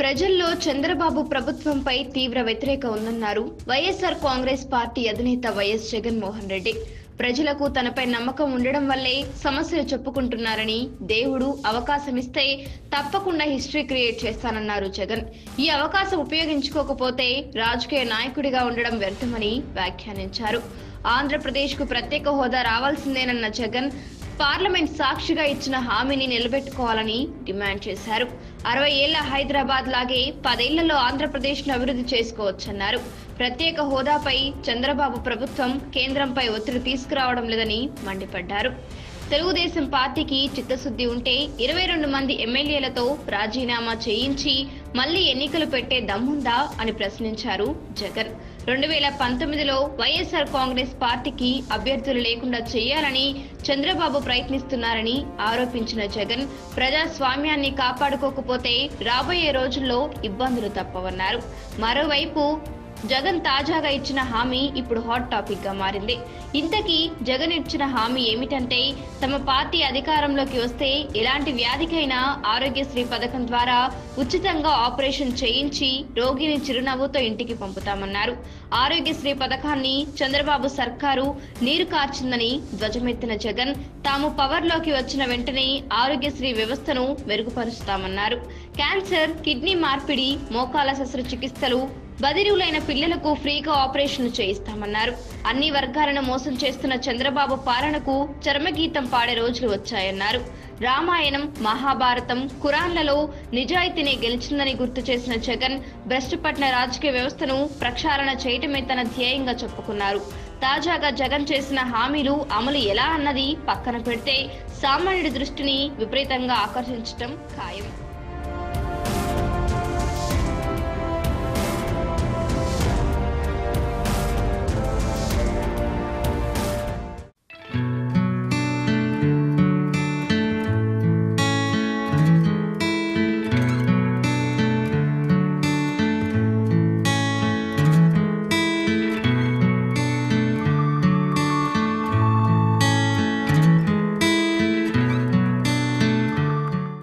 ప్రజల్లో చంద్రబాబు ప్రభుత్వంపై తీవ్ర వ్యతిరేకం ఉందన్నారు. వైఎస్ఆర్ కాంగ్రెస్ పార్టీ అధినేత వైఎస్ జగన్మోహన్ రెడ్డి. ప్రజలకు తనపై నమ్మకం ఉండడం వల్లే సమస్యలు చెప్పుకుంటున్నారని దేవుడు అవకాశం ఇస్తే తప్పకుండా హిస్టరీ క్రియేట్ చేస్తానన్నారు జగన్. ఈ అవకాశం ఉపయోగించుకోకపోతే రాజకీయ నాయకుడిగా ఉండడం వ్యర్థమని వ్యాఖ్యానించారు. ఆంధ్రప్రదేశ్కు ప్రత్యేక హోదా రావాల్సిందేనన్న జగన్ పార్లమెంట్ సాక్షిగా ఇచ్చిన హామీని నిలబెట్టుకోవాలని డిమాండ్ చేశారు. అరవై ఏళ్ళ హైదరాబాద్ లాగే పదేళ్ళలో ఆంధ్రప్రదేశ్ను అభివృద్ధి చేసుకోవచ్చన్నారు. ప్రత్యేక హోదాపై చంద్రబాబు ప్రభుత్వం కేంద్రంపై ఒత్తిడి తీసుకురావడం లేదని మండిపడ్డారు. తెలుగుదేశం పార్టీకి చిత్తశుద్ధి ఉంటే ఇరవై రెండు మంది ఎమ్మెల్యేలతో రాజీనామా చేయించి మళ్ళీ ఎన్నికలు పెట్టే దమ్ముందా అని ప్రశ్నించారు జగన్. రెండు వేల పంతొమ్మిదిలో వైఎస్ఆర్ కాంగ్రెస్ పార్టీకి అభ్యర్థులు లేకుండా చేయాలని చంద్రబాబు ప్రయత్నిస్తున్నారని ఆరోపించిన జగన్ ప్రజాస్వామ్యాన్ని కాపాడుకోకపోతే రాబోయే రోజుల్లో ఇబ్బందులు తప్పవన్నారు. మరోవైపు జగన్ తాజాగా ఇచ్చిన హామీ ఇప్పుడు హాట్ టాపిక్గా మారింది. ఇంతకీ జగన్ ఇచ్చిన హామీ ఏమిటంటే తమ పార్టీ అధికారంలోకి వస్తే ఎలాంటి వ్యాధికైనా ఆరోగ్యశ్రీ పథకం ద్వారా ఉచితంగా ఆపరేషన్ చేయించి రోగిని చిరునవ్వుతో ఇంటికి పంపుతామన్నారు. ఆరోగ్యశ్రీ పథకాన్ని చంద్రబాబు సర్కారు నీరు కార్చిందని ధ్వజమెత్తిన జగన్ తాము పవర్లోకి వచ్చిన వెంటనే ఆరోగ్యశ్రీ వ్యవస్థను మెరుగుపరుస్తామన్నారు. క్యాన్సర్ కిడ్నీ మార్పిడి మోకాల శస్త్రచికిత్సలు బదిలీలైన పిల్లలకు ఫ్రీగా ఆపరేషన్లు చేయిస్తామన్నారు. అన్ని వర్గాలను మోసం చేస్తున్న చంద్రబాబు పాలనకు చర్మగీతం పాడే రోజులు వచ్చాయన్నారు. రామాయణం మహాభారతం ఖురాన్లలో నిజాయితీనే గెలిచిందని గుర్తు చేసిన జగన్ భ్రష్టుపట్టిన రాజకీయ వ్యవస్థను ప్రక్షాళన చేయటమే తన ధ్యేయంగా చెప్పుకున్నారు. తాజాగా జగన్ చేసిన హామీలు అమలు ఎలా అన్నది పక్కన పెడితే సామాన్యుడి దృష్టిని విపరీతంగా ఆకర్షించటం ఖాయం.